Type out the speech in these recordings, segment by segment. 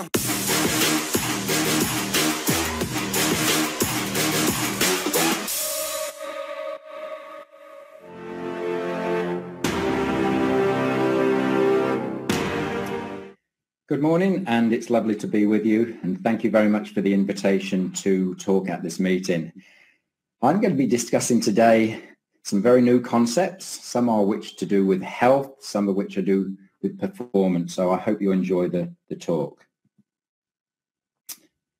Uh. Good morning and it's lovely to be with you and thank you very much for the invitation to talk at this meeting. I'm going to be discussing today some very new concepts, some are which to do with health, some of which are do with performance. So I hope you enjoy the, the talk.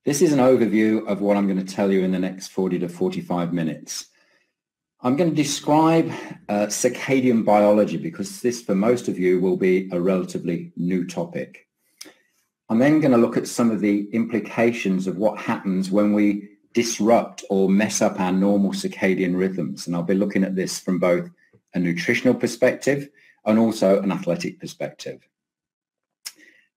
This is an overview of what I'm going to tell you in the next 40 to 45 minutes. I'm going to describe uh, circadian biology because this for most of you will be a relatively new topic. I'm then going to look at some of the implications of what happens when we disrupt or mess up our normal circadian rhythms. And I'll be looking at this from both a nutritional perspective and also an athletic perspective.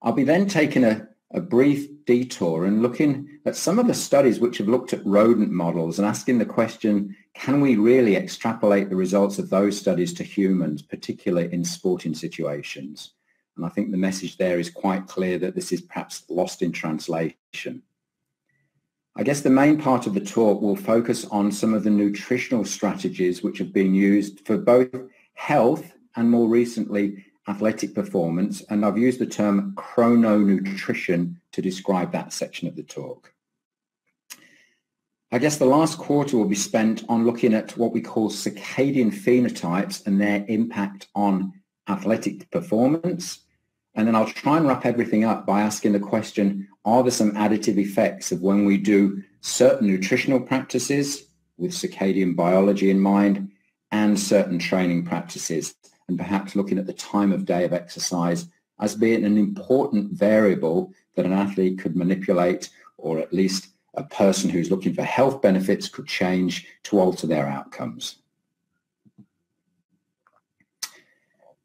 I'll be then taking a, a brief detour and looking at some of the studies which have looked at rodent models and asking the question, can we really extrapolate the results of those studies to humans, particularly in sporting situations? And I think the message there is quite clear that this is perhaps lost in translation. I guess the main part of the talk will focus on some of the nutritional strategies which have been used for both health and more recently athletic performance. And I've used the term chrononutrition to describe that section of the talk. I guess the last quarter will be spent on looking at what we call circadian phenotypes and their impact on athletic performance. And then I'll try and wrap everything up by asking the question, are there some additive effects of when we do certain nutritional practices with circadian biology in mind and certain training practices and perhaps looking at the time of day of exercise as being an important variable that an athlete could manipulate or at least a person who's looking for health benefits could change to alter their outcomes.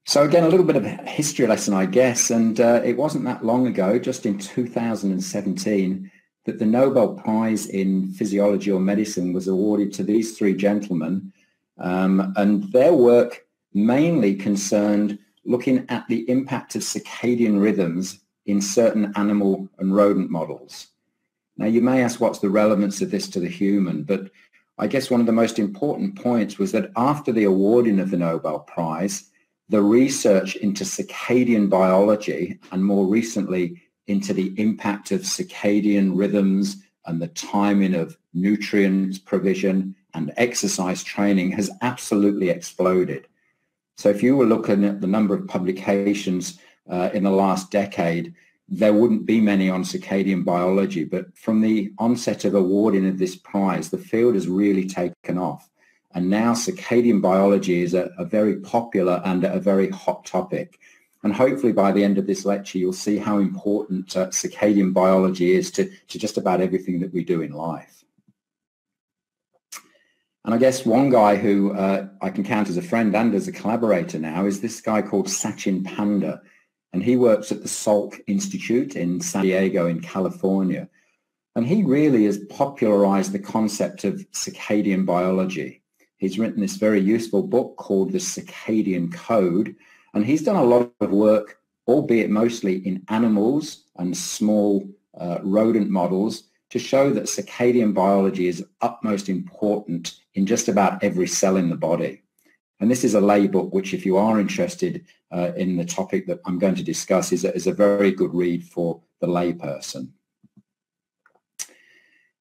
So again, a little bit of a history lesson, I guess, and uh, it wasn't that long ago, just in 2017, that the Nobel Prize in Physiology or Medicine was awarded to these three gentlemen, um, and their work mainly concerned looking at the impact of circadian rhythms in certain animal and rodent models. Now, you may ask what's the relevance of this to the human, but I guess one of the most important points was that after the awarding of the Nobel Prize, the research into circadian biology and more recently into the impact of circadian rhythms and the timing of nutrients provision and exercise training has absolutely exploded. So if you were looking at the number of publications uh, in the last decade, there wouldn't be many on circadian biology. But from the onset of awarding of this prize, the field has really taken off. And now circadian biology is a, a very popular and a very hot topic. And hopefully by the end of this lecture, you'll see how important uh, circadian biology is to, to just about everything that we do in life. And I guess one guy who uh, I can count as a friend and as a collaborator now is this guy called Sachin Panda. And he works at the Salk Institute in San Diego in California. And he really has popularized the concept of circadian biology. He's written this very useful book called The Circadian Code. And he's done a lot of work, albeit mostly in animals and small uh, rodent models, to show that circadian biology is utmost important in just about every cell in the body. And this is a lay book, which if you are interested uh, in the topic that I'm going to discuss, is a, is a very good read for the layperson.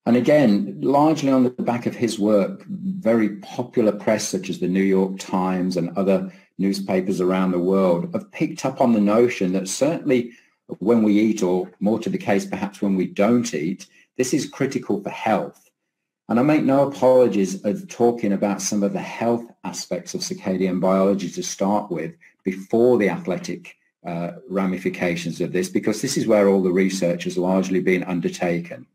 And again, largely on the back of his work, very popular press such as the New York Times and other newspapers around the world have picked up on the notion that certainly when we eat, or more to the case perhaps when we don't eat, this is critical for health. And I make no apologies of talking about some of the health aspects of circadian biology to start with before the athletic uh, ramifications of this, because this is where all the research has largely been undertaken.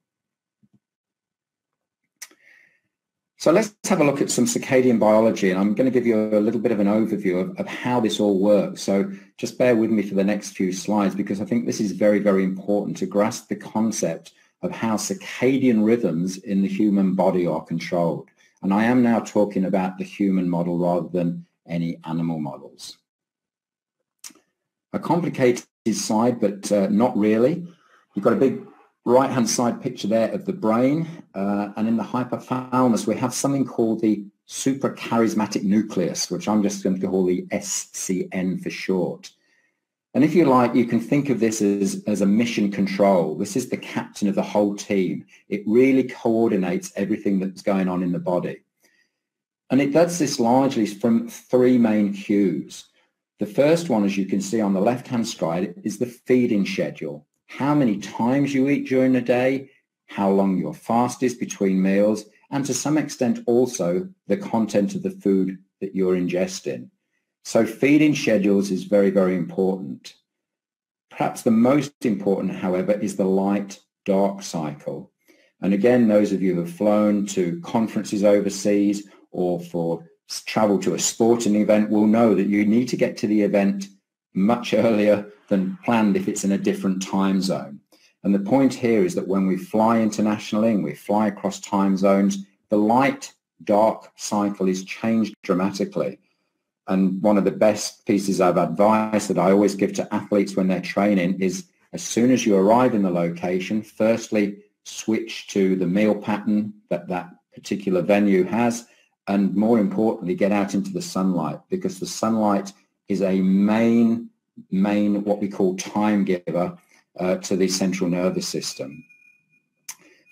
So let's have a look at some circadian biology and I'm going to give you a little bit of an overview of, of, how this all works. So just bear with me for the next few slides because I think this is very, very important to grasp the concept of how circadian rhythms in the human body are controlled. And I am now talking about the human model rather than any animal models. A complicated slide, but uh, not really. You've got a big right-hand side picture there of the brain, uh, and in the hypothalamus we have something called the suprachiasmatic nucleus, which I'm just going to call the SCN for short. And if you like, you can think of this as, as a mission control. This is the captain of the whole team. It really coordinates everything that's going on in the body. And it does this largely from three main cues. The first one, as you can see on the left-hand side, is the feeding schedule. How many times you eat during the day, how long your fast is between meals, and to some extent also the content of the food that you're ingesting. So feeding schedules is very, very important. Perhaps the most important, however, is the light-dark cycle. And again, those of you who have flown to conferences overseas or for travel to a sporting event will know that you need to get to the event much earlier than planned if it's in a different time zone. And the point here is that when we fly internationally and we fly across time zones, the light-dark cycle is changed dramatically. And one of the best pieces of advice that I always give to athletes when they're training is as soon as you arrive in the location, firstly, switch to the meal pattern that that particular venue has. And more importantly, get out into the sunlight because the sunlight is a main, main, what we call time giver uh, to the central nervous system.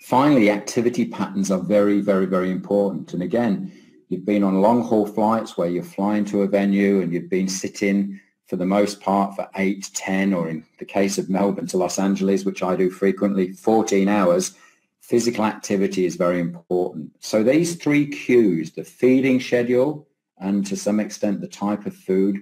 Finally, activity patterns are very, very, very important. And again, You've been on long haul flights where you're flying to a venue and you've been sitting for the most part for 8, 10, or in the case of Melbourne to Los Angeles, which I do frequently, 14 hours. Physical activity is very important. So these three cues, the feeding schedule and to some extent the type of food,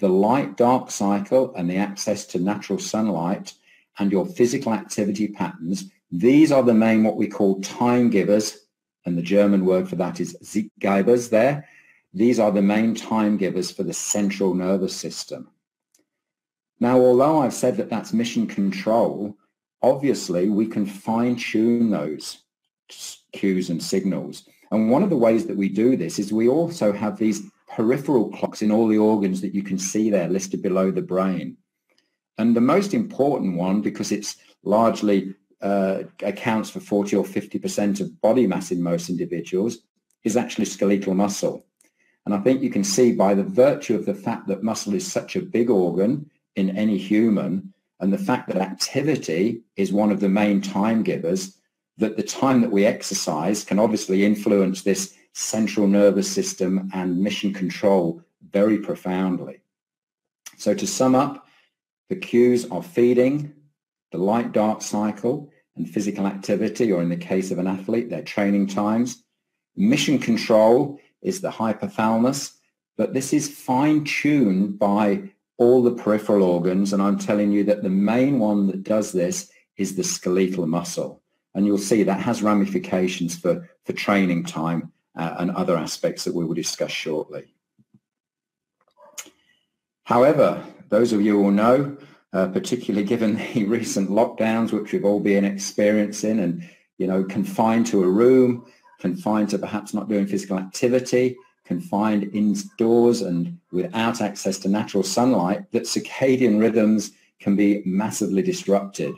the light-dark cycle and the access to natural sunlight and your physical activity patterns, these are the main what we call time givers and the German word for that is Zeitgebers there. These are the main time givers for the central nervous system. Now, although I've said that that's mission control, obviously we can fine tune those cues and signals. And one of the ways that we do this is we also have these peripheral clocks in all the organs that you can see there listed below the brain. And the most important one, because it's largely uh, accounts for 40 or 50% of body mass in most individuals is actually skeletal muscle. And I think you can see by the virtue of the fact that muscle is such a big organ in any human and the fact that activity is one of the main time givers, that the time that we exercise can obviously influence this central nervous system and mission control very profoundly. So to sum up, the cues are feeding, the light-dark cycle, and physical activity, or in the case of an athlete, their training times. Mission control is the hypothalamus, but this is fine-tuned by all the peripheral organs, and I'm telling you that the main one that does this is the skeletal muscle. And you'll see that has ramifications for, for training time uh, and other aspects that we will discuss shortly. However, those of you who know uh, particularly given the recent lockdowns, which we've all been experiencing and, you know, confined to a room, confined to perhaps not doing physical activity, confined indoors and without access to natural sunlight, that circadian rhythms can be massively disrupted.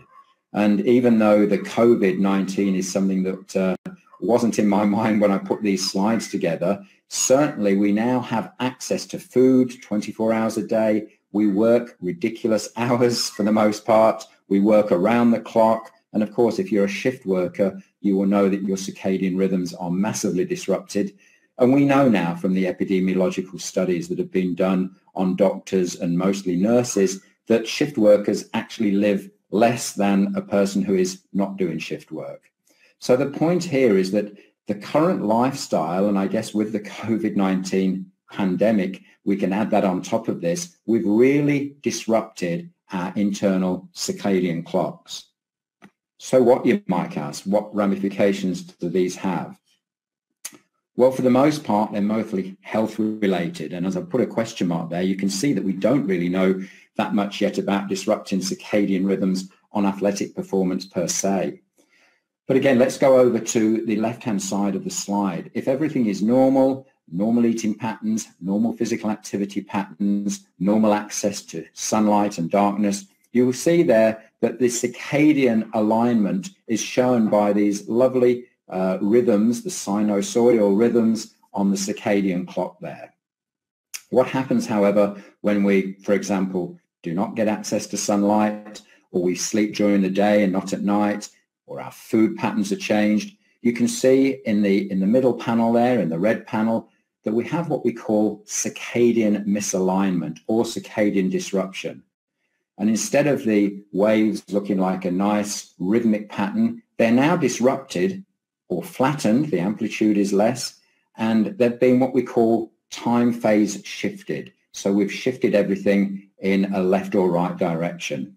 And even though the COVID-19 is something that uh, wasn't in my mind when I put these slides together, certainly we now have access to food 24 hours a day, we work ridiculous hours for the most part. We work around the clock. And of course, if you're a shift worker, you will know that your circadian rhythms are massively disrupted. And we know now from the epidemiological studies that have been done on doctors and mostly nurses that shift workers actually live less than a person who is not doing shift work. So the point here is that the current lifestyle, and I guess with the COVID-19 pandemic, we can add that on top of this, we've really disrupted our internal circadian clocks. So what you might ask, what ramifications do these have? Well, for the most part, they're mostly health related. And as I put a question mark there, you can see that we don't really know that much yet about disrupting circadian rhythms on athletic performance per se. But again, let's go over to the left-hand side of the slide. If everything is normal, normal eating patterns, normal physical activity patterns, normal access to sunlight and darkness, you will see there that the circadian alignment is shown by these lovely uh, rhythms, the sinusoidal rhythms on the circadian clock there. What happens, however, when we, for example, do not get access to sunlight, or we sleep during the day and not at night, or our food patterns are changed, you can see in the, in the middle panel there, in the red panel, that we have what we call circadian misalignment or circadian disruption. And instead of the waves looking like a nice rhythmic pattern, they're now disrupted or flattened, the amplitude is less, and they've been what we call time phase shifted. So we've shifted everything in a left or right direction.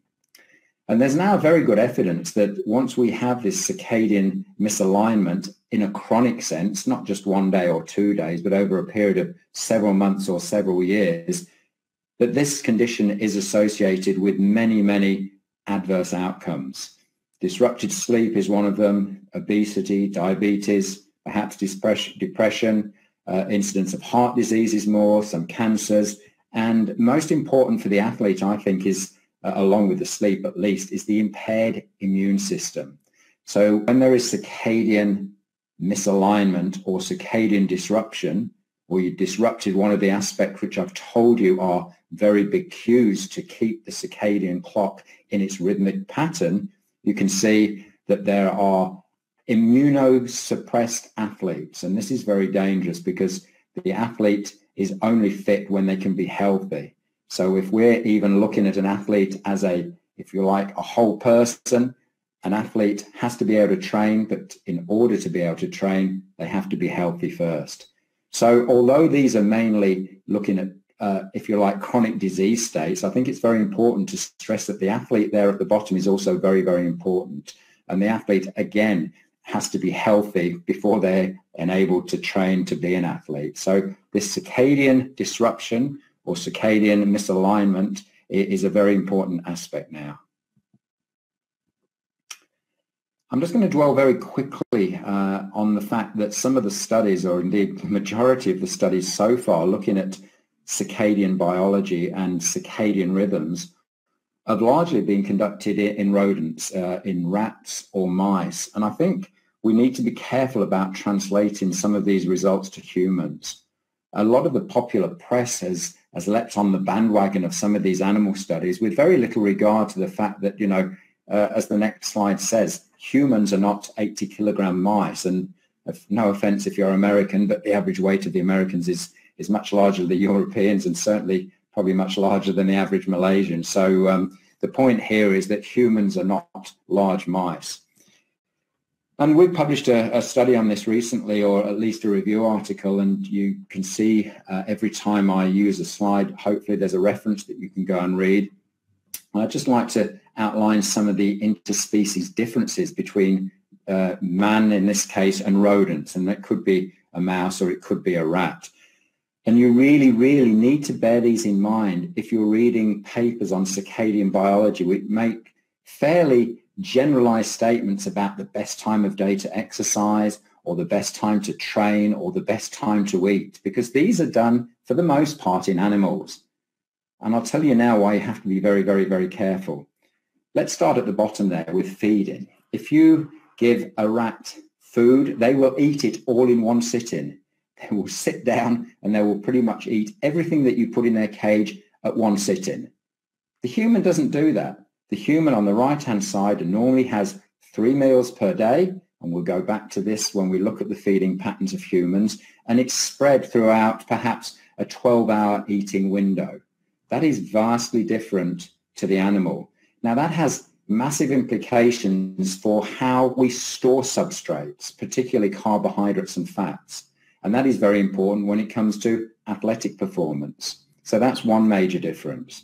And there's now very good evidence that once we have this circadian misalignment in a chronic sense, not just one day or two days, but over a period of several months or several years, that this condition is associated with many, many adverse outcomes. Disrupted sleep is one of them, obesity, diabetes, perhaps depression, uh, incidence of heart disease is more, some cancers, and most important for the athlete, I think, is, uh, along with the sleep at least, is the impaired immune system. So when there is circadian misalignment or circadian disruption, or you disrupted one of the aspects which I've told you are very big cues to keep the circadian clock in its rhythmic pattern, you can see that there are immunosuppressed athletes. And this is very dangerous because the athlete is only fit when they can be healthy. So if we're even looking at an athlete as a, if you like, a whole person, an athlete has to be able to train, but in order to be able to train, they have to be healthy first. So although these are mainly looking at, uh, if you like, chronic disease states, I think it's very important to stress that the athlete there at the bottom is also very, very important. And the athlete, again, has to be healthy before they're enabled to train to be an athlete. So this circadian disruption or circadian misalignment is a very important aspect now. I'm just going to dwell very quickly uh, on the fact that some of the studies, or indeed the majority of the studies so far, looking at circadian biology and circadian rhythms, have largely been conducted in rodents, uh, in rats or mice. And I think we need to be careful about translating some of these results to humans. A lot of the popular press has, has leapt on the bandwagon of some of these animal studies with very little regard to the fact that, you know, uh, as the next slide says, humans are not 80 kilogram mice. And no offense if you're American, but the average weight of the Americans is, is much larger than the Europeans and certainly probably much larger than the average Malaysian. So um, the point here is that humans are not large mice. And we published a, a, study on this recently, or at least a review article, and you can see uh, every time I use a slide, hopefully there's a reference that you can go and read. I'd just like to outline some of the interspecies differences between uh, man, in this case, and rodents, and that could be a mouse or it could be a rat. And you really, really need to bear these in mind if you're reading papers on circadian biology, which make fairly generalized statements about the best time of day to exercise or the best time to train or the best time to eat because these are done for the most part in animals. And I'll tell you now why you have to be very, very, very careful. Let's start at the bottom there with feeding. If you give a rat food, they will eat it all in one sitting. They will sit down and they will pretty much eat everything that you put in their cage at one sitting. The human doesn't do that. The human on the right-hand side normally has three meals per day, and we'll go back to this when we look at the feeding patterns of humans, and it's spread throughout perhaps a 12-hour eating window. That is vastly different to the animal. Now that has massive implications for how we store substrates, particularly carbohydrates and fats. And that is very important when it comes to athletic performance. So that's one major difference.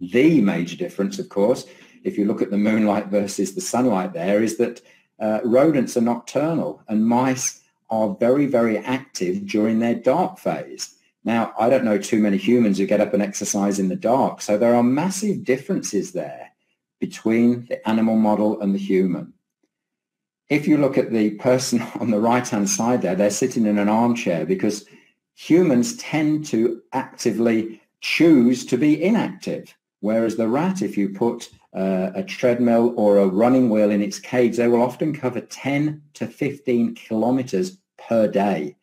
The major difference, of course, if you look at the moonlight versus the sunlight there, is that uh, rodents are nocturnal and mice are very, very active during their dark phase. Now, I don't know too many humans who get up and exercise in the dark, so there are massive differences there between the animal model and the human. If you look at the person on the right-hand side there, they're sitting in an armchair because humans tend to actively choose to be inactive. Whereas the rat, if you put uh, a treadmill or a running wheel in its cage, they will often cover 10 to 15 kilometers per day.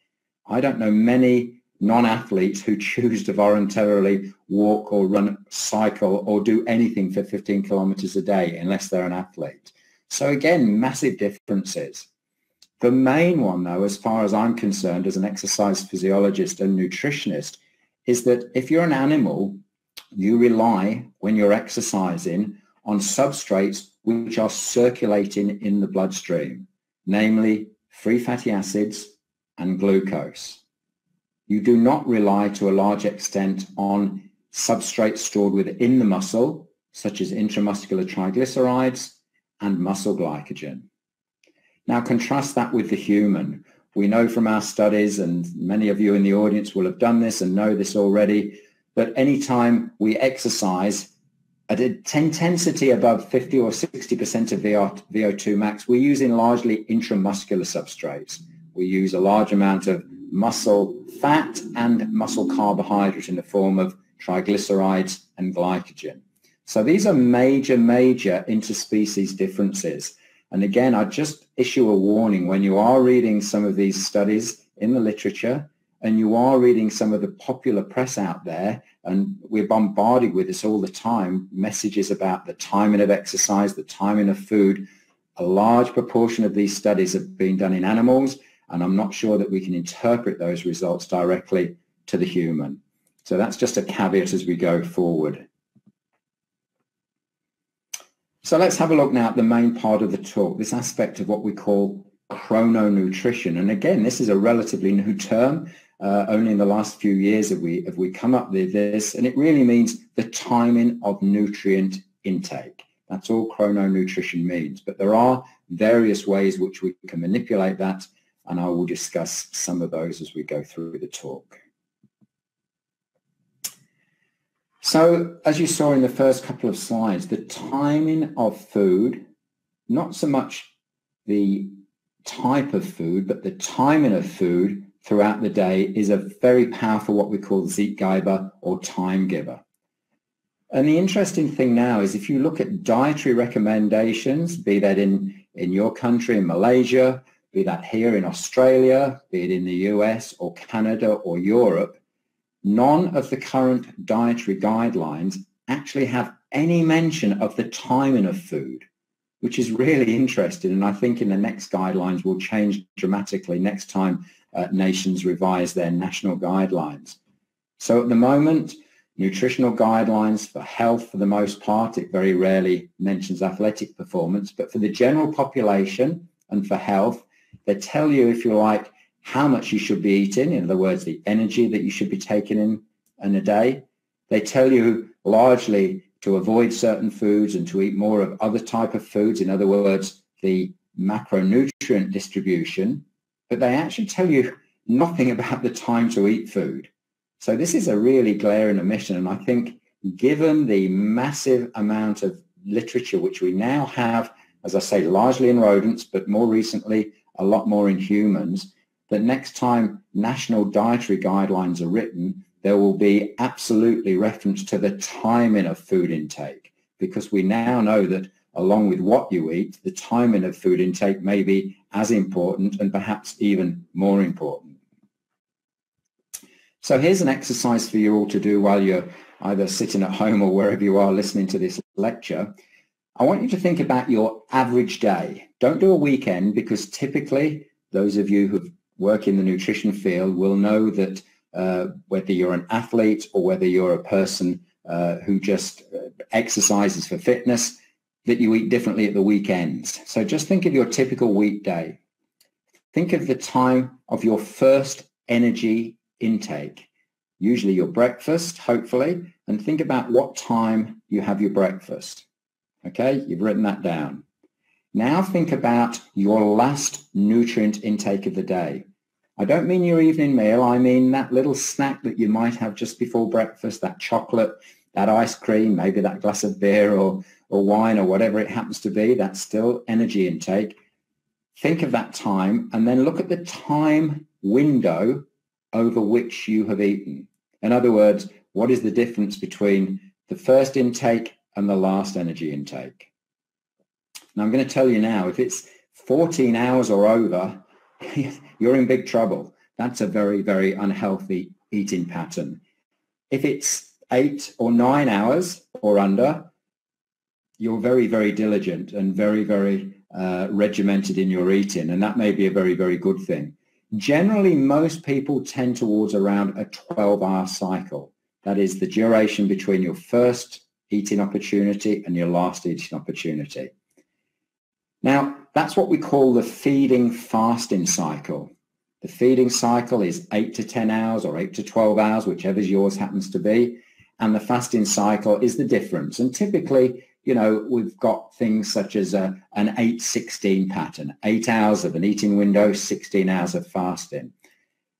I don't know many non-athletes who choose to voluntarily walk or run, cycle or do anything for 15 kilometers a day unless they're an athlete. So again, massive differences. The main one though, as far as I'm concerned as an exercise physiologist and nutritionist, is that if you're an animal, you rely when you're exercising on substrates which are circulating in the bloodstream, namely free fatty acids and glucose. You do not rely to a large extent on substrates stored within the muscle, such as intramuscular triglycerides and muscle glycogen. Now contrast that with the human. We know from our studies, and many of you in the audience will have done this and know this already, but anytime we exercise at an intensity above 50 or 60% of VO2 max, we're using largely intramuscular substrates. We use a large amount of muscle fat and muscle carbohydrate in the form of triglycerides and glycogen. So these are major, major interspecies differences. And again, I just issue a warning when you are reading some of these studies in the literature, and you are reading some of the popular press out there, and we're bombarded with this all the time, messages about the timing of exercise, the timing of food. A large proportion of these studies have been done in animals, and I'm not sure that we can interpret those results directly to the human. So that's just a caveat as we go forward. So let's have a look now at the main part of the talk, this aspect of what we call chrononutrition. And again, this is a relatively new term. Uh, only in the last few years have we have we come up with this, and it really means the timing of nutrient intake. That's all chrononutrition means. But there are various ways which we can manipulate that, and I will discuss some of those as we go through the talk. So as you saw in the first couple of slides, the timing of food, not so much the type of food, but the timing of food throughout the day is a very powerful what we call Zeitgeber or time giver. And the interesting thing now is if you look at dietary recommendations, be that in, in your country, in Malaysia, be that here in Australia, be it in the US or Canada or Europe, none of the current dietary guidelines actually have any mention of the timing of food, which is really interesting. And I think in the next guidelines will change dramatically next time uh, nations revise their national guidelines. So at the moment, nutritional guidelines for health, for the most part, it very rarely mentions athletic performance, but for the general population and for health, they tell you, if you like, how much you should be eating, in other words, the energy that you should be taking in in a day. They tell you largely to avoid certain foods and to eat more of other type of foods, in other words, the macronutrient distribution but they actually tell you nothing about the time to eat food. So this is a really glaring omission. And I think given the massive amount of literature which we now have, as I say, largely in rodents, but more recently, a lot more in humans, that next time national dietary guidelines are written, there will be absolutely reference to the timing of food intake because we now know that along with what you eat, the timing of food intake may be as important and perhaps even more important. So here's an exercise for you all to do while you're either sitting at home or wherever you are listening to this lecture. I want you to think about your average day. Don't do a weekend because typically those of you who work in the nutrition field will know that uh, whether you're an athlete or whether you're a person uh, who just uh, exercises for fitness, that you eat differently at the weekends. So just think of your typical weekday. Think of the time of your first energy intake, usually your breakfast, hopefully, and think about what time you have your breakfast. Okay, you've written that down. Now think about your last nutrient intake of the day. I don't mean your evening meal. I mean that little snack that you might have just before breakfast, that chocolate, that ice cream, maybe that glass of beer or or wine or whatever it happens to be, that's still energy intake. Think of that time and then look at the time window over which you have eaten. In other words, what is the difference between the first intake and the last energy intake. Now I'm going to tell you now, if it's 14 hours or over, you're in big trouble. That's a very, very unhealthy eating pattern. If it's eight or nine hours or under, you're very, very diligent and very, very uh, regimented in your eating, and that may be a very, very good thing. Generally, most people tend towards around a 12-hour cycle. That is the duration between your first eating opportunity and your last eating opportunity. Now, that's what we call the feeding fasting cycle. The feeding cycle is 8 to 10 hours or 8 to 12 hours, whichever yours happens to be. And the fasting cycle is the difference. And typically, you know, we've got things such as a, an 8-16 pattern, 8 hours of an eating window, 16 hours of fasting.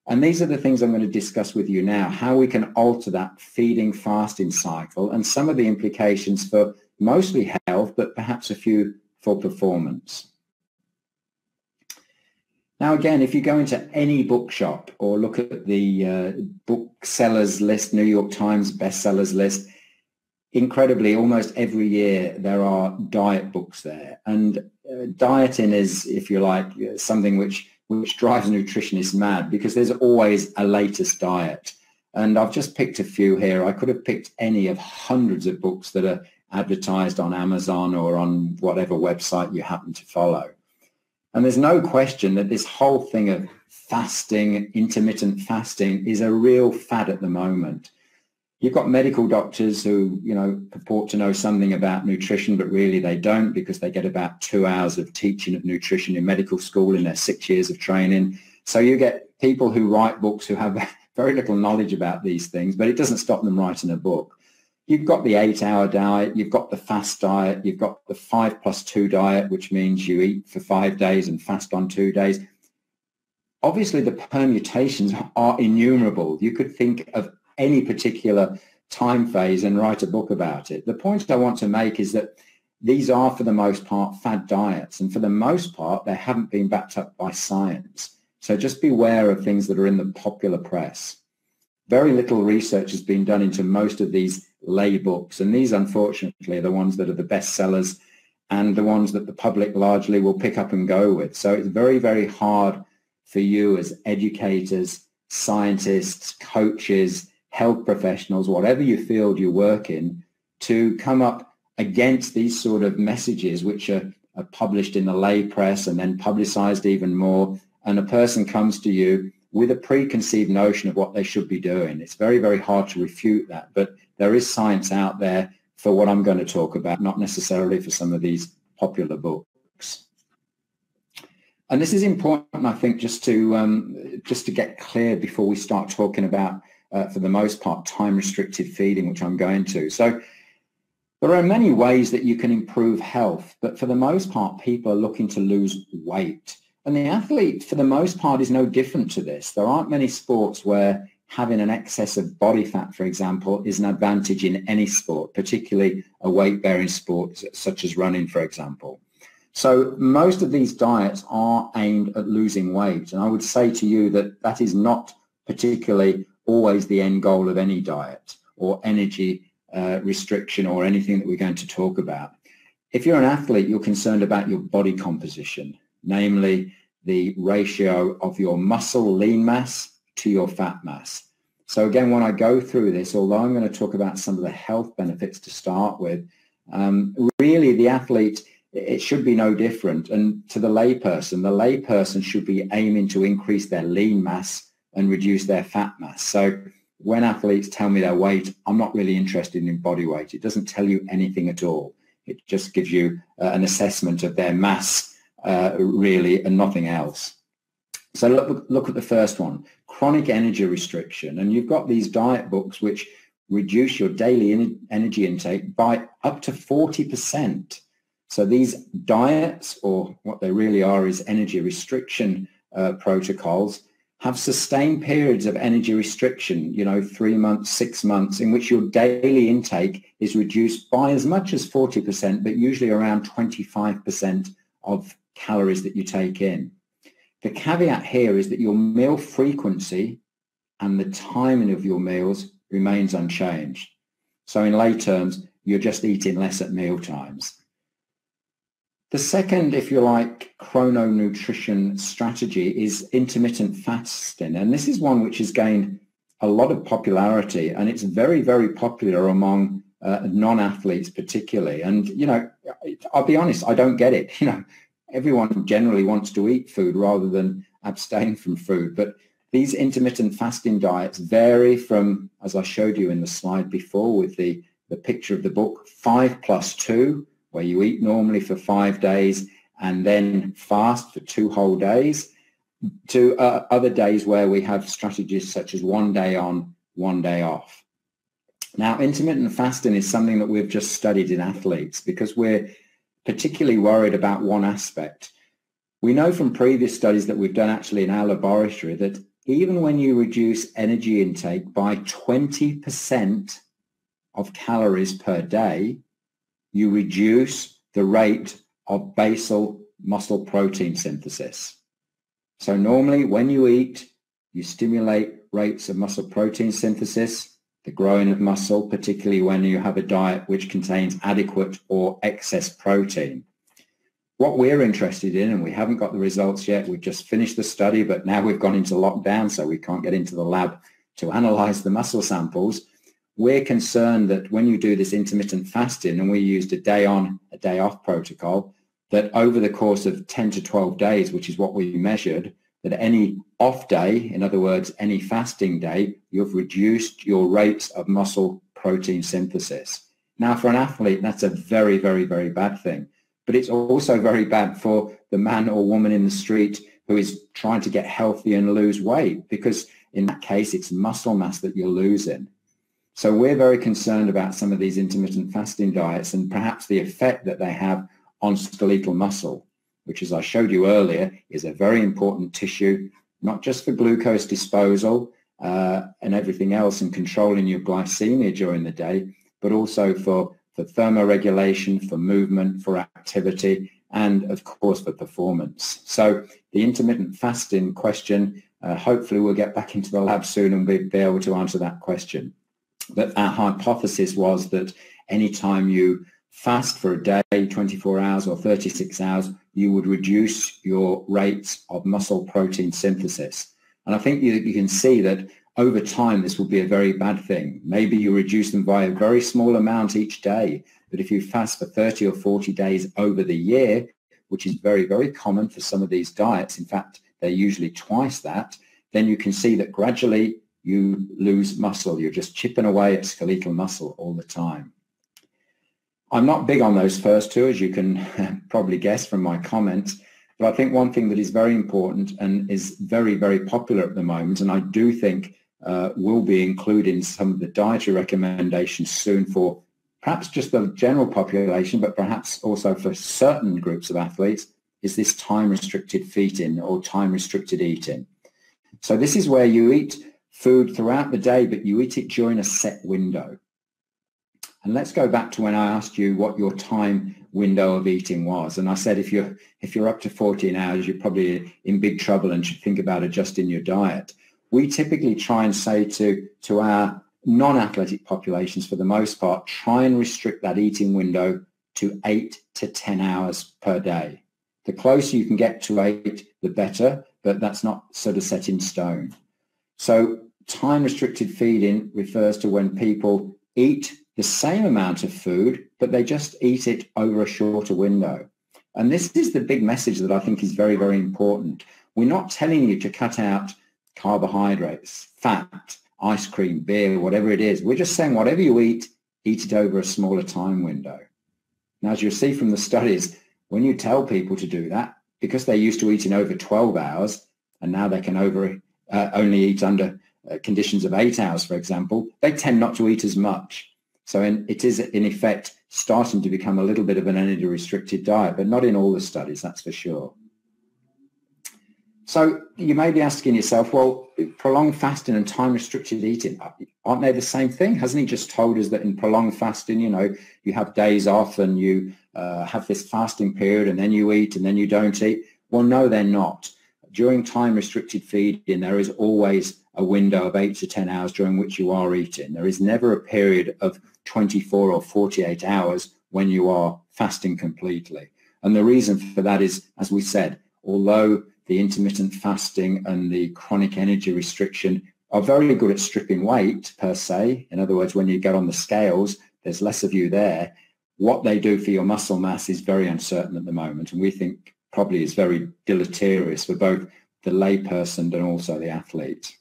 And these are the things I'm going to discuss with you now, how we can alter that feeding fasting cycle and some of the implications for mostly health, but perhaps a few for performance. Now, again, if you go into any bookshop or look at the uh, booksellers list, New York Times bestsellers list, incredibly, almost every year there are diet books there. And uh, dieting is, if you like, something which, which drives nutritionists mad because there's always a latest diet. And I've just picked a few here. I could have picked any of hundreds of books that are advertised on Amazon or on whatever website you happen to follow. And there's no question that this whole thing of fasting, intermittent fasting is a real fad at the moment. You've got medical doctors who, you know, purport to know something about nutrition, but really they don't because they get about two hours of teaching of nutrition in medical school in their six years of training. So you get people who write books who have very little knowledge about these things, but it doesn't stop them writing a book you've got the eight hour diet, you've got the fast diet, you've got the five plus two diet, which means you eat for five days and fast on two days. Obviously, the permutations are innumerable. You could think of any particular time phase and write a book about it. The point I want to make is that these are, for the most part, fad diets. And for the most part, they haven't been backed up by science. So just beware of things that are in the popular press. Very little research has been done into most of these lay books. And these, unfortunately, are the ones that are the best sellers and the ones that the public largely will pick up and go with. So it's very, very hard for you as educators, scientists, coaches, health professionals, whatever you field you work in, to come up against these sort of messages which are, are published in the lay press and then publicized even more. And a person comes to you with a preconceived notion of what they should be doing. It's very, very hard to refute that. But there is science out there for what I'm going to talk about, not necessarily for some of these popular books. And this is important, I think, just to um, just to get clear before we start talking about, uh, for the most part, time-restricted feeding, which I'm going to. So there are many ways that you can improve health, but for the most part, people are looking to lose weight. And the athlete, for the most part, is no different to this. There aren't many sports where having an excess of body fat, for example, is an advantage in any sport, particularly a weight-bearing sport such as running, for example. So most of these diets are aimed at losing weight. And I would say to you that that is not particularly always the end goal of any diet or energy uh, restriction or anything that we're going to talk about. If you're an athlete, you're concerned about your body composition, namely the ratio of your muscle lean mass to your fat mass. So again, when I go through this, although I'm going to talk about some of the health benefits to start with, um, really the athlete, it should be no different. And to the layperson, the layperson should be aiming to increase their lean mass and reduce their fat mass. So when athletes tell me their weight, I'm not really interested in body weight. It doesn't tell you anything at all. It just gives you uh, an assessment of their mass, uh, really, and nothing else. So look, look at the first one, chronic energy restriction. And you've got these diet books which reduce your daily in energy intake by up to 40%. So these diets, or what they really are is energy restriction uh, protocols, have sustained periods of energy restriction, you know, three months, six months, in which your daily intake is reduced by as much as 40%, but usually around 25% of calories that you take in. The caveat here is that your meal frequency and the timing of your meals remains unchanged. So in lay terms, you're just eating less at meal times. The second, if you like, chrononutrition strategy is intermittent fasting. And this is one which has gained a lot of popularity and it's very, very popular among uh, non-athletes particularly. And, you know, I'll be honest, I don't get it. You know, everyone generally wants to eat food rather than abstain from food. But these intermittent fasting diets vary from, as I showed you in the slide before with the, the picture of the book, five plus two, where you eat normally for five days and then fast for two whole days, to uh, other days where we have strategies such as one day on, one day off. Now, intermittent fasting is something that we've just studied in athletes because we're particularly worried about one aspect. We know from previous studies that we've done actually in our laboratory that even when you reduce energy intake by 20% of calories per day, you reduce the rate of basal muscle protein synthesis. So normally when you eat, you stimulate rates of muscle protein synthesis the growing of muscle, particularly when you have a diet which contains adequate or excess protein. What we're interested in, and we haven't got the results yet, we've just finished the study, but now we've gone into lockdown, so we can't get into the lab to analyze the muscle samples. We're concerned that when you do this intermittent fasting, and we used a day on, a day off protocol, that over the course of 10 to 12 days, which is what we measured, that any off day, in other words, any fasting day, you've reduced your rates of muscle protein synthesis. Now, for an athlete, that's a very, very, very bad thing. But it's also very bad for the man or woman in the street who is trying to get healthy and lose weight because in that case, it's muscle mass that you're losing. So we're very concerned about some of these intermittent fasting diets and perhaps the effect that they have on skeletal muscle which as I showed you earlier, is a very important tissue, not just for glucose disposal uh, and everything else and controlling your glycemia during the day, but also for, for thermoregulation, for movement, for activity, and of course for performance. So the intermittent fasting question, uh, hopefully we'll get back into the lab soon and be, be able to answer that question. But our hypothesis was that anytime you fast for a day, 24 hours or 36 hours, you would reduce your rates of muscle protein synthesis. And I think you, you can see that over time, this will be a very bad thing. Maybe you reduce them by a very small amount each day. But if you fast for 30 or 40 days over the year, which is very, very common for some of these diets, in fact, they're usually twice that, then you can see that gradually you lose muscle. You're just chipping away at skeletal muscle all the time. I'm not big on those first two, as you can probably guess from my comments. But I think one thing that is very important and is very, very popular at the moment, and I do think uh, will be included in some of the dietary recommendations soon for perhaps just the general population, but perhaps also for certain groups of athletes, is this time-restricted feeding or time-restricted eating. So this is where you eat food throughout the day, but you eat it during a set window. And let's go back to when I asked you what your time window of eating was. And I said, if you're, if you're up to 14 hours, you're probably in big trouble and should think about adjusting your diet. We typically try and say to, to our non-athletic populations, for the most part, try and restrict that eating window to eight to 10 hours per day. The closer you can get to eight, the better, but that's not sort of set in stone. So time restricted feeding refers to when people eat the same amount of food, but they just eat it over a shorter window. And this is the big message that I think is very, very important. We're not telling you to cut out carbohydrates, fat, ice cream, beer, whatever it is. We're just saying whatever you eat, eat it over a smaller time window. Now, as you'll see from the studies, when you tell people to do that, because they're used to eating over 12 hours, and now they can over uh, only eat under uh, conditions of eight hours, for example, they tend not to eat as much. So in, it is in effect starting to become a little bit of an energy restricted diet, but not in all the studies, that's for sure. So you may be asking yourself, well, prolonged fasting and time restricted eating, aren't they the same thing? Hasn't he just told us that in prolonged fasting, you know, you have days off and you uh, have this fasting period and then you eat and then you don't eat? Well, no, they're not. During time restricted feeding, there is always a window of eight to 10 hours during which you are eating. There is never a period of 24 or 48 hours when you are fasting completely. And the reason for that is, as we said, although the intermittent fasting and the chronic energy restriction are very good at stripping weight per se. In other words, when you get on the scales, there's less of you there. What they do for your muscle mass is very uncertain at the moment. And we think probably is very deleterious for both the layperson and also the athlete.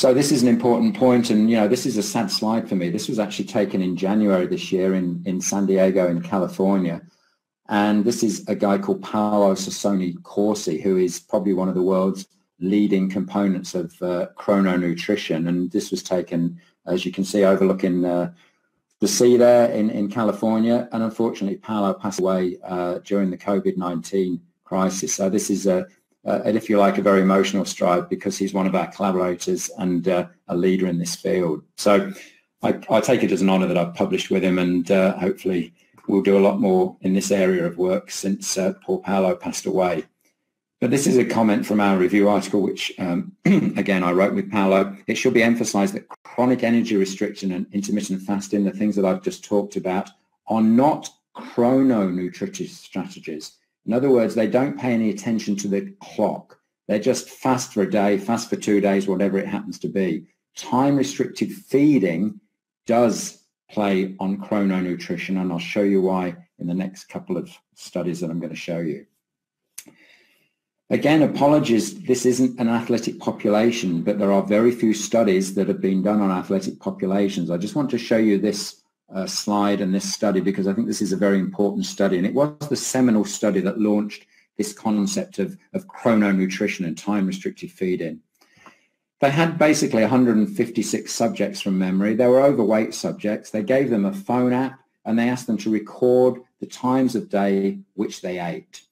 So this is an important point, and you know this is a sad slide for me. This was actually taken in January this year in, in San Diego in California. And this is a guy called Paolo Sassone-Corsi, who is probably one of the world's leading components of uh, chrononutrition. And this was taken, as you can see, overlooking uh, the sea there in, in California. And unfortunately, Paolo passed away uh, during the COVID-19 crisis. So this is a, uh, and if you like, a very emotional stride because he's one of our collaborators and uh, a leader in this field. So I, I, take it as an honour that I've published with him and uh, hopefully we'll do a lot more in this area of work since uh, poor Paolo passed away. But this is a comment from our review article, which um, again, I wrote with Paolo. It should be emphasized that chronic energy restriction and intermittent fasting, the things that I've just talked about, are not chrononutritive strategies in other words, they don't pay any attention to the clock. They're just fast for a day, fast for two days, whatever it happens to be. Time restricted feeding does play on chrononutrition, and I'll show you why in the next couple of studies that I'm going to show you. Again, apologies, this isn't an athletic population, but there are very few studies that have been done on athletic populations. I just want to show you this uh, slide and this study because I think this is a very important study. And it was the seminal study that launched this concept of, of chrononutrition and time-restricted feeding. They had basically 156 subjects from memory. They were overweight subjects. They gave them a phone app and they asked them to record the times of day which they ate.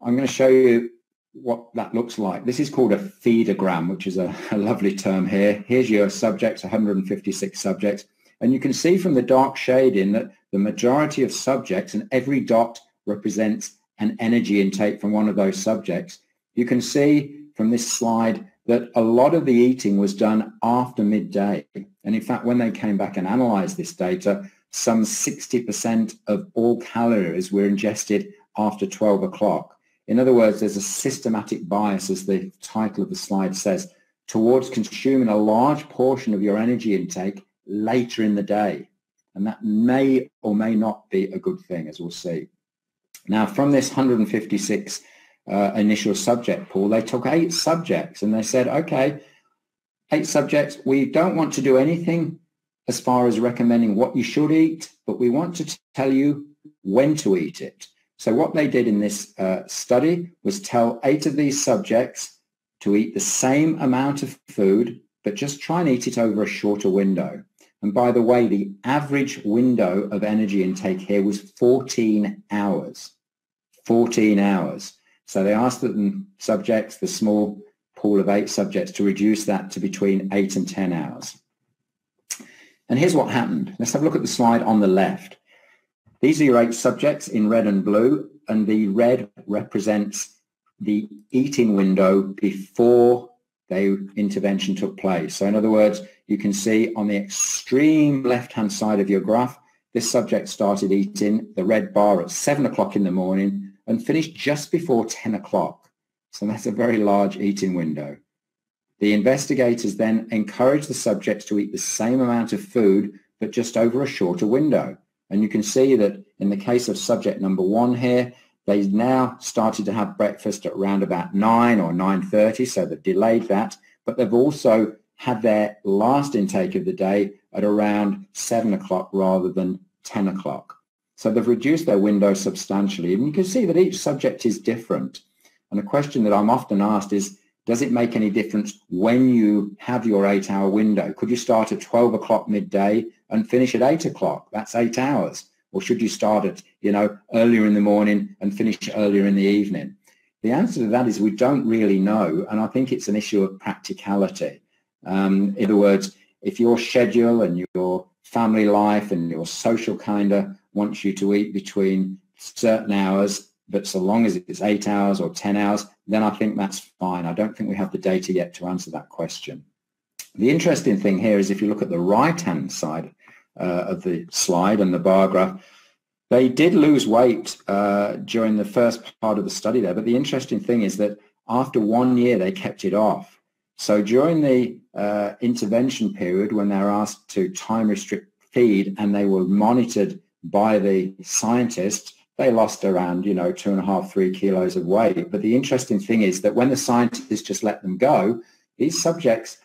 I'm going to show you what that looks like. This is called a feedogram, which is a, a lovely term here. Here's your subjects, 156 subjects. And you can see from the dark shading that the majority of subjects and every dot represents an energy intake from one of those subjects. You can see from this slide that a lot of the eating was done after midday. And in fact, when they came back and analyzed this data, some 60% of all calories were ingested after 12 o'clock. In other words, there's a systematic bias, as the title of the slide says, towards consuming a large portion of your energy intake later in the day. And that may or may not be a good thing, as we'll see. Now, from this 156 uh, initial subject pool, they took eight subjects and they said, okay, eight subjects, we don't want to do anything as far as recommending what you should eat, but we want to tell you when to eat it. So what they did in this uh, study was tell eight of these subjects to eat the same amount of food, but just try and eat it over a shorter window. And by the way, the average window of energy intake here was 14 hours. 14 hours. So they asked the subjects, the small pool of eight subjects, to reduce that to between 8 and 10 hours. And here's what happened. Let's have a look at the slide on the left. These are your eight subjects in red and blue, and the red represents the eating window before the intervention took place. So in other words, you can see on the extreme left-hand side of your graph, this subject started eating the red bar at 7 o'clock in the morning and finished just before 10 o'clock. So that's a very large eating window. The investigators then encouraged the subjects to eat the same amount of food, but just over a shorter window. And you can see that in the case of subject number one here, they now started to have breakfast at around about 9 or 9.30, so they've delayed that. But they've also had their last intake of the day at around 7 o'clock rather than 10 o'clock. So they've reduced their window substantially. And you can see that each subject is different. And a question that I'm often asked is, does it make any difference when you have your eight-hour window? Could you start at 12 o'clock midday and finish at 8 o'clock? That's eight hours. Or should you start at, you know, earlier in the morning and finish earlier in the evening? The answer to that is we don't really know. And I think it's an issue of practicality. Um, in other words, if your schedule and your family life and your social kind of wants you to eat between certain hours, but so long as it's eight hours or 10 hours, then I think that's fine. I don't think we have the data yet to answer that question. The interesting thing here is if you look at the right-hand side uh, of the slide and the bar graph, they did lose weight uh, during the first part of the study there, but the interesting thing is that after one year, they kept it off. So during the uh, intervention period, when they were asked to time restrict feed and they were monitored by the scientists, they lost around, you know, two and a half, three kilos of weight. But the interesting thing is that when the scientists just let them go, these subjects,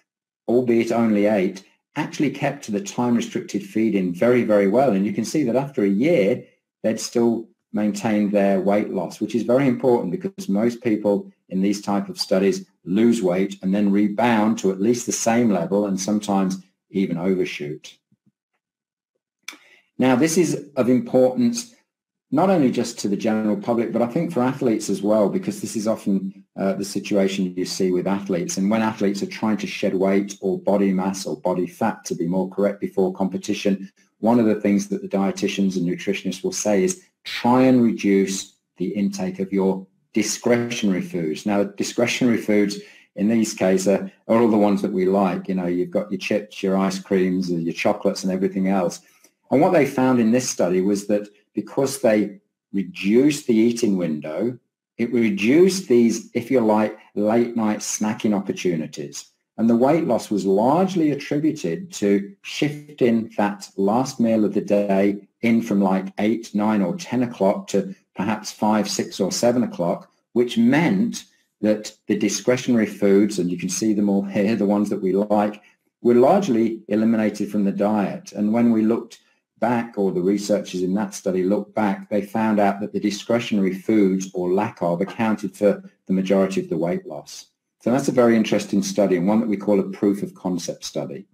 albeit only eight, actually kept to the time restricted feeding very, very well. And you can see that after a year, they'd still maintained their weight loss, which is very important because most people in these type of studies lose weight and then rebound to at least the same level and sometimes even overshoot. Now, this is of importance not only just to the general public, but I think for athletes as well, because this is often uh, the situation you see with athletes. And when athletes are trying to shed weight or body mass or body fat, to be more correct, before competition, one of the things that the dietitians and nutritionists will say is try and reduce the intake of your discretionary foods. Now, discretionary foods in these cases are, are all the ones that we like. You know, you've got your chips, your ice creams, your chocolates and everything else. And what they found in this study was that because they reduced the eating window, it reduced these, if you like, late night snacking opportunities. And the weight loss was largely attributed to shifting that last meal of the day in from like 8, 9 or 10 o'clock to perhaps five, six, or seven o'clock, which meant that the discretionary foods, and you can see them all here, the ones that we like, were largely eliminated from the diet. And when we looked back, or the researchers in that study looked back, they found out that the discretionary foods or lack of accounted for the majority of the weight loss. So that's a very interesting study and one that we call a proof of concept study.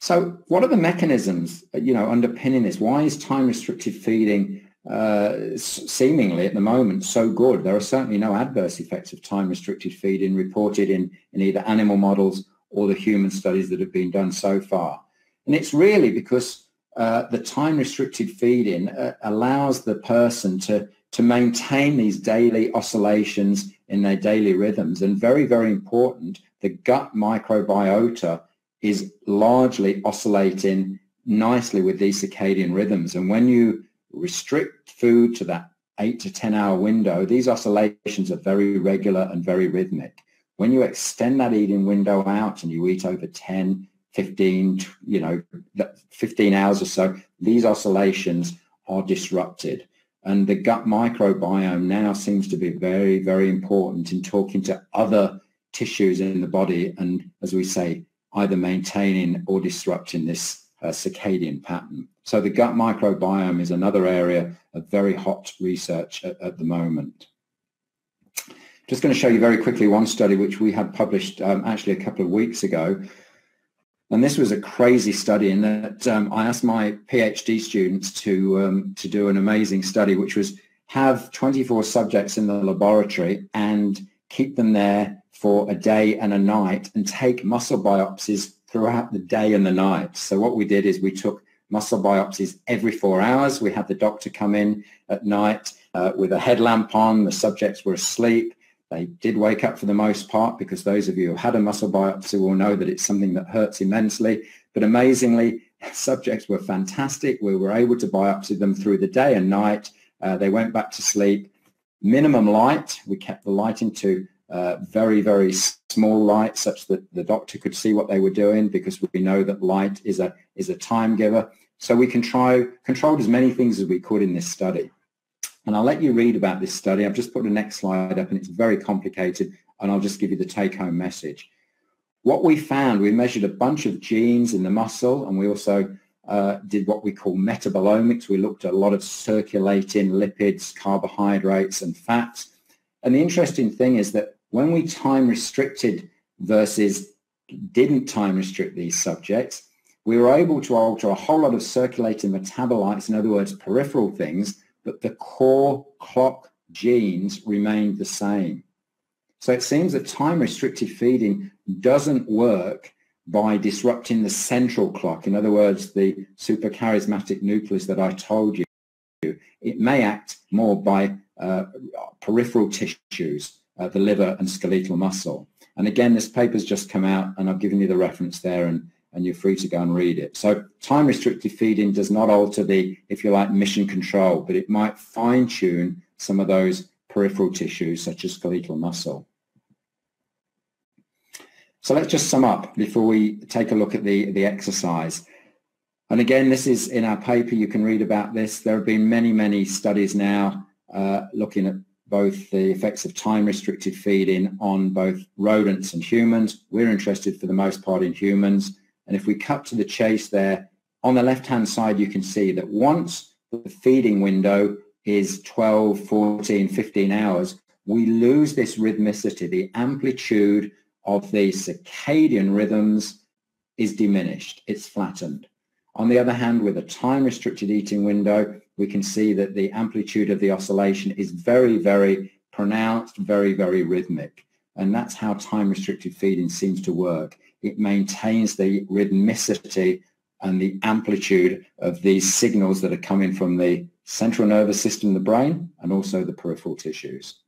So what are the mechanisms, you know, underpinning this? Why is time-restricted feeding uh, seemingly at the moment so good. There are certainly no adverse effects of time-restricted feeding reported in, in either animal models or the human studies that have been done so far. And it's really because uh, the time-restricted feeding uh, allows the person to, to maintain these daily oscillations in their daily rhythms. And very, very important, the gut microbiota is largely oscillating nicely with these circadian rhythms. And when you restrict food to that eight to 10 hour window, these oscillations are very regular and very rhythmic. When you extend that eating window out and you eat over 10, 15, you know, 15 hours or so, these oscillations are disrupted. And the gut microbiome now seems to be very, very important in talking to other tissues in the body and, as we say, either maintaining or disrupting this uh, circadian pattern. So the gut microbiome is another area of very hot research at, at the moment. Just going to show you very quickly one study which we had published um, actually a couple of weeks ago. And this was a crazy study in that um, I asked my PhD students to, um, to do an amazing study, which was have 24 subjects in the laboratory and keep them there for a day and a night and take muscle biopsies throughout the day and the night. So what we did is we took muscle biopsies every four hours. We had the doctor come in at night uh, with a headlamp on. The subjects were asleep. They did wake up for the most part because those of you who had a muscle biopsy will know that it's something that hurts immensely. But amazingly, subjects were fantastic. We were able to biopsy them through the day and night. Uh, they went back to sleep. Minimum light. We kept the lighting to uh, very, very small light such that the doctor could see what they were doing because we know that light is a, is a time giver. So we can try, controlled as many things as we could in this study. And I'll let you read about this study. I've just put the next slide up and it's very complicated and I'll just give you the take-home message. What we found, we measured a bunch of genes in the muscle and we also uh, did what we call metabolomics. We looked at a lot of circulating lipids, carbohydrates and fats. And the interesting thing is that when we time restricted versus didn't time restrict these subjects, we were able to alter a whole lot of circulating metabolites, in other words, peripheral things, but the core clock genes remained the same. So it seems that time restricted feeding doesn't work by disrupting the central clock. In other words, the suprachiasmatic nucleus that I told you. It may act more by uh, peripheral tissues, uh, the liver and skeletal muscle. And again, this paper's just come out and I've given you the reference there and, and you're free to go and read it. So time restricted feeding does not alter the, if you like, mission control, but it might fine tune some of those peripheral tissues such as skeletal muscle. So let's just sum up before we take a look at the, the exercise. And again, this is in our paper. You can read about this. There have been many, many studies now uh, looking at both the effects of time-restricted feeding on both rodents and humans. We're interested for the most part in humans. And if we cut to the chase there, on the left-hand side, you can see that once the feeding window is 12, 14, 15 hours, we lose this rhythmicity, the amplitude of the circadian rhythms is diminished, it's flattened. On the other hand, with a time-restricted eating window, we can see that the amplitude of the oscillation is very, very pronounced, very, very rhythmic. And that's how time-restricted feeding seems to work. It maintains the rhythmicity and the amplitude of these signals that are coming from the central nervous system, the brain, and also the peripheral tissues.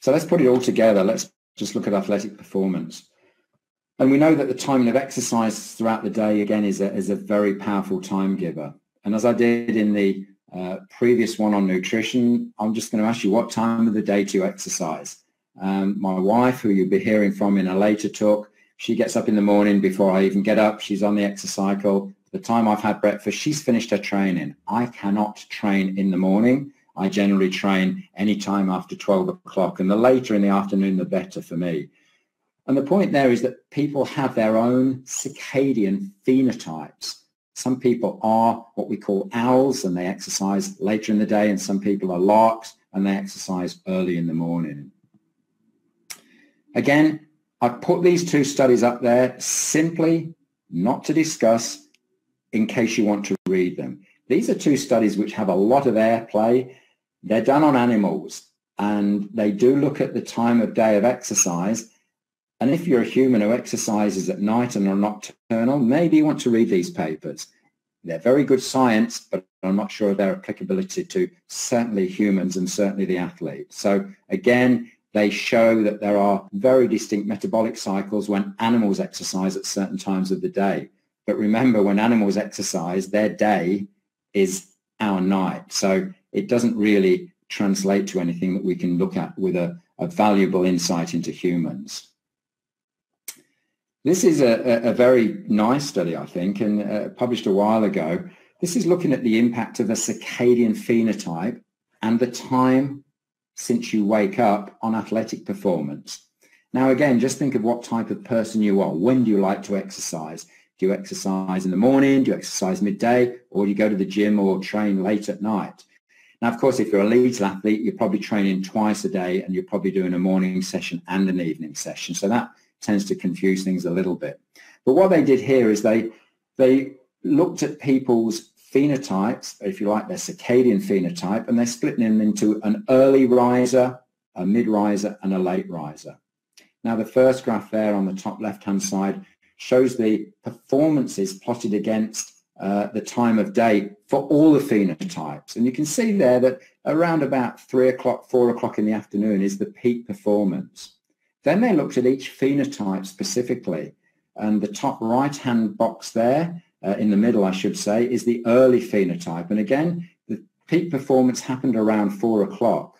So let's put it all together. Let's just look at athletic performance. And we know that the timing of exercise throughout the day, again, is a, is a very powerful time giver. And as I did in the uh, previous one on nutrition, I'm just going to ask you what time of the day to exercise. Um, my wife, who you'll be hearing from in a later talk, she gets up in the morning before I even get up. She's on the exercycle. The time I've had breakfast, she's finished her training. I cannot train in the morning. I generally train any time after 12 o'clock and the later in the afternoon, the better for me. And the point there is that people have their own circadian phenotypes. Some people are what we call owls and they exercise later in the day and some people are larks and they exercise early in the morning. Again, I've put these two studies up there simply not to discuss in case you want to read them. These are two studies which have a lot of airplay they're done on animals and they do look at the time of day of exercise. And if you're a human who exercises at night and are nocturnal, maybe you want to read these papers. They're very good science, but I'm not sure of their applicability to certainly humans and certainly the athlete. So again, they show that there are very distinct metabolic cycles when animals exercise at certain times of the day. But remember, when animals exercise, their day is our night. So it doesn't really translate to anything that we can look at with a, a valuable insight into humans. This is a, a, very nice study, I think, and uh, published a while ago. This is looking at the impact of a circadian phenotype and the time since you wake up on athletic performance. Now, again, just think of what type of person you are. When do you like to exercise? Do you exercise in the morning? Do you exercise midday? Or do you go to the gym or train late at night? Now, of course, if you're a elite athlete, you're probably training twice a day and you're probably doing a morning session and an evening session. So that tends to confuse things a little bit. But what they did here is they, they looked at people's phenotypes, if you like, their circadian phenotype, and they split them into an early riser, a mid riser, and a late riser. Now, the first graph there on the top left-hand side shows the performances plotted against uh, the time of day for all the phenotypes. And you can see there that around about three o'clock, four o'clock in the afternoon is the peak performance. Then they looked at each phenotype specifically. And the top right-hand box there, uh, in the middle, I should say, is the early phenotype. And again, the peak performance happened around four o'clock.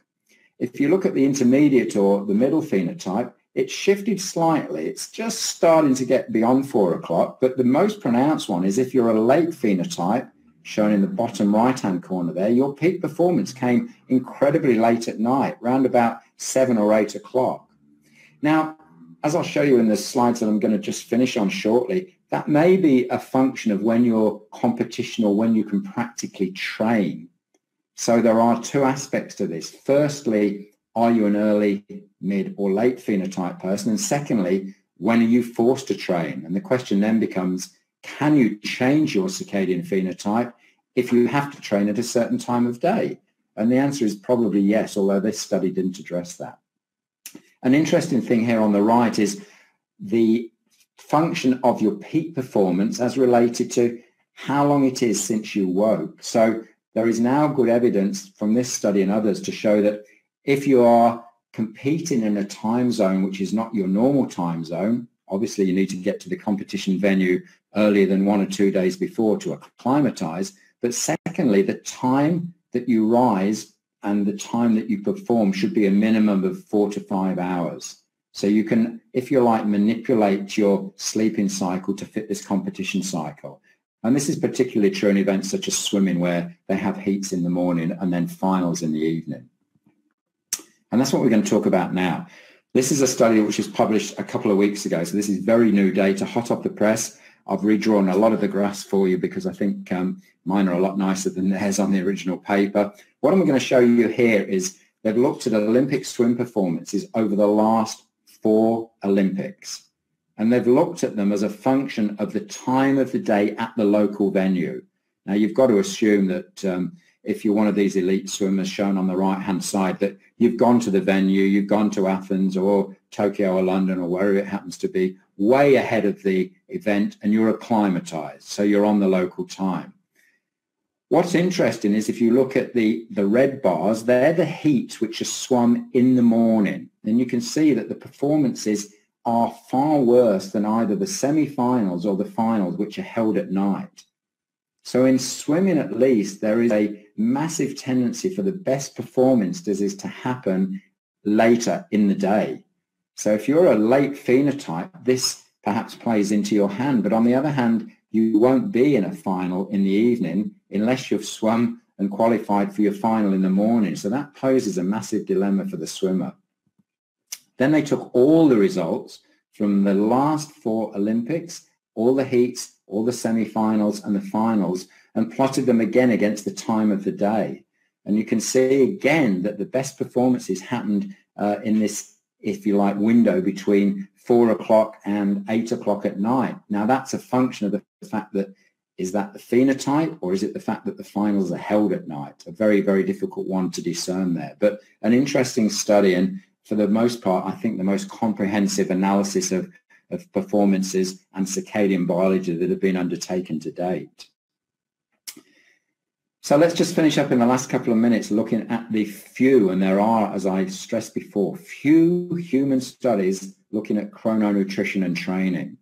If you look at the intermediate or the middle phenotype, it shifted slightly. It's just starting to get beyond four o'clock, but the most pronounced one is if you're a late phenotype, shown in the bottom right-hand corner there, your peak performance came incredibly late at night, round about seven or eight o'clock. Now, as I'll show you in the slides that I'm going to just finish on shortly, that may be a function of when you're competition or when you can practically train. So there are two aspects to this. Firstly, are you an early, mid or late phenotype person? And secondly, when are you forced to train? And the question then becomes, can you change your circadian phenotype if you have to train at a certain time of day? And the answer is probably yes, although this study didn't address that. An interesting thing here on the right is the function of your peak performance as related to how long it is since you woke. So there is now good evidence from this study and others to show that if you are competing in a time zone which is not your normal time zone, obviously you need to get to the competition venue earlier than one or two days before to acclimatize. But secondly, the time that you rise and the time that you perform should be a minimum of four to five hours. So you can, if you like, manipulate your sleeping cycle to fit this competition cycle. And this is particularly true in events such as swimming where they have heats in the morning and then finals in the evening. And that's what we're going to talk about now. This is a study which was published a couple of weeks ago. So this is very new data, hot off the press. I've redrawn a lot of the graphs for you because I think um, mine are a lot nicer than theirs on the original paper. What I'm going to show you here is they've looked at Olympic swim performances over the last four Olympics. And they've looked at them as a function of the time of the day at the local venue. Now, you've got to assume that um, if you're one of these elite swimmers shown on the right-hand side, that you've gone to the venue, you've gone to Athens or Tokyo or London or wherever it happens to be, way ahead of the event and you're acclimatized. So you're on the local time. What's interesting is if you look at the, the red bars, they're the heats which are swum in the morning. And you can see that the performances are far worse than either the semi-finals or the finals, which are held at night. So in swimming at least, there is a massive tendency for the best performances to happen later in the day. So if you're a late phenotype, this perhaps plays into your hand. But on the other hand, you won't be in a final in the evening unless you've swum and qualified for your final in the morning. So that poses a massive dilemma for the swimmer. Then they took all the results from the last four Olympics, all the heats, all the semi-finals and the finals, and plotted them again against the time of the day. And you can see again that the best performances happened uh, in this, if you like, window between four o'clock and eight o'clock at night. Now that's a function of the fact that is that the phenotype or is it the fact that the finals are held at night? A very, very difficult one to discern there. But an interesting study and for the most part, I think the most comprehensive analysis of, of performances and circadian biology that have been undertaken to date. So let's just finish up in the last couple of minutes looking at the few, and there are, as I stressed before, few human studies looking at chrononutrition and training.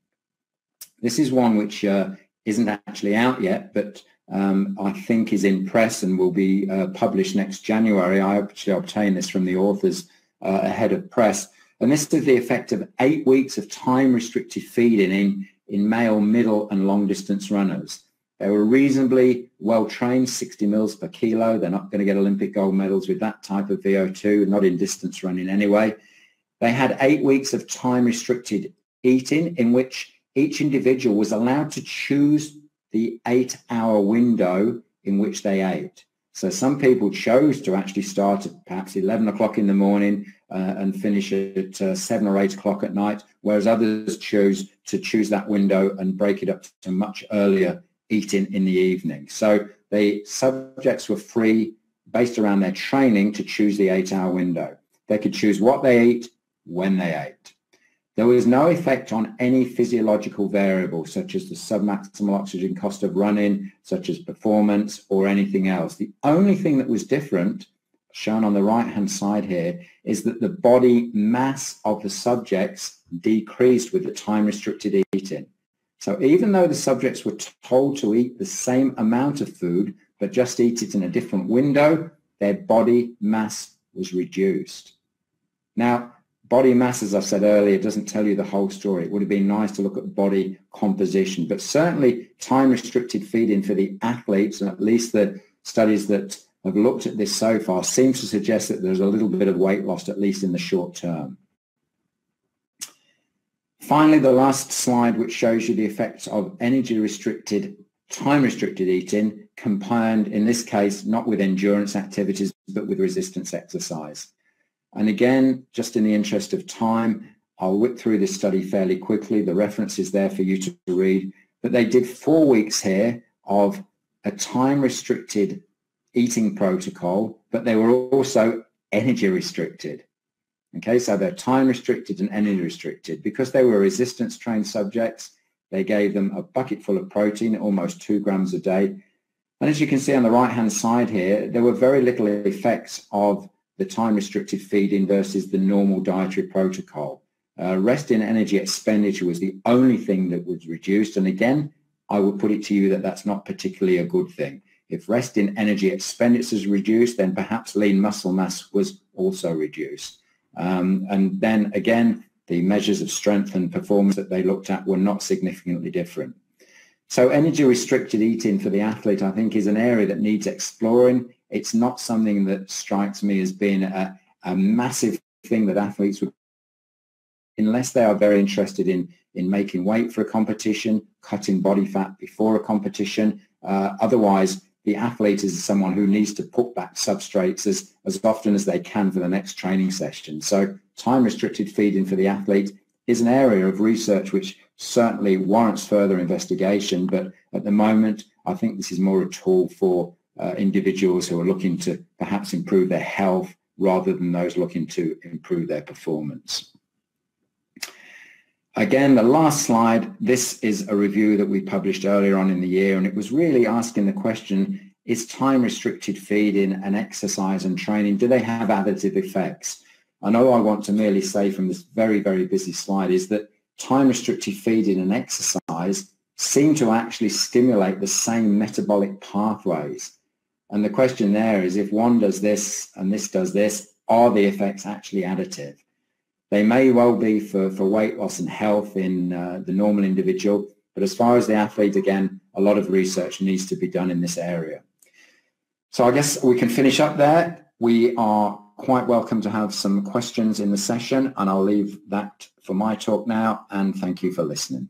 This is one which uh, isn't actually out yet, but um, I think is in press and will be uh, published next January. I actually obtained this from the authors uh, ahead of press. And this is the effect of eight weeks of time-restricted feeding in, in male, middle and long-distance runners. They were reasonably well-trained, 60 mils per kilo. They're not going to get Olympic gold medals with that type of VO2, not in distance running anyway. They had eight weeks of time-restricted eating in which each individual was allowed to choose the eight-hour window in which they ate. So some people chose to actually start at perhaps 11 o'clock in the morning uh, and finish at uh, 7 or 8 o'clock at night, whereas others chose to choose that window and break it up to much earlier eating in the evening. So the subjects were free based around their training to choose the eight-hour window. They could choose what they ate, when they ate. There was no effect on any physiological variable, such as the submaximal oxygen cost of running, such as performance, or anything else. The only thing that was different, shown on the right-hand side here, is that the body mass of the subjects decreased with the time-restricted eating. So even though the subjects were told to eat the same amount of food, but just eat it in a different window, their body mass was reduced. Now, body mass, as I said earlier, doesn't tell you the whole story. It would have been nice to look at body composition, but certainly time-restricted feeding for the athletes, and at least the studies that have looked at this so far, seems to suggest that there's a little bit of weight loss, at least in the short term. Finally, the last slide, which shows you the effects of energy-restricted, time-restricted eating, combined, in this case, not with endurance activities, but with resistance exercise. And again, just in the interest of time, I'll whip through this study fairly quickly. The reference is there for you to read. But they did four weeks here of a time-restricted eating protocol, but they were also energy restricted. Okay, so they're time restricted and energy restricted. Because they were resistance trained subjects, They gave them a bucket full of protein, almost two grams a day. And as you can see on the right-hand side here, there were very little effects of the time-restricted feeding versus the normal dietary protocol. Uh, resting energy expenditure was the only thing that was reduced. And again, I would put it to you that that's not particularly a good thing. If resting energy expenditure is reduced, then perhaps lean muscle mass was also reduced. Um, and then again, the measures of strength and performance that they looked at were not significantly different. So energy restricted eating for the athlete, I think, is an area that needs exploring. It's not something that strikes me as being a, a massive thing that athletes would, unless they are very interested in, in making weight for a competition, cutting body fat before a competition. Uh, otherwise, the athlete is someone who needs to put back substrates as, as often as they can for the next training session. So time-restricted feeding for the athlete is an area of research which certainly warrants further investigation, but at the moment, I think this is more a tool for uh, individuals who are looking to perhaps improve their health rather than those looking to improve their performance. Again, the last slide, this is a review that we published earlier on in the year, and it was really asking the question, is time-restricted feeding and exercise and training, do they have additive effects? And all I want to merely say from this very, very busy slide is that time-restricted feeding and exercise seem to actually stimulate the same metabolic pathways. And the question there is if one does this and this does this, are the effects actually additive? They may well be for, for weight loss and health in uh, the normal individual, but as far as the athlete, again, a lot of research needs to be done in this area. So I guess we can finish up there. We are quite welcome to have some questions in the session and I'll leave that for my talk now and thank you for listening.